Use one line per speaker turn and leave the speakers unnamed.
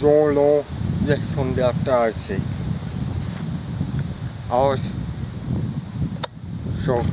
Solo 630 aus. Schock.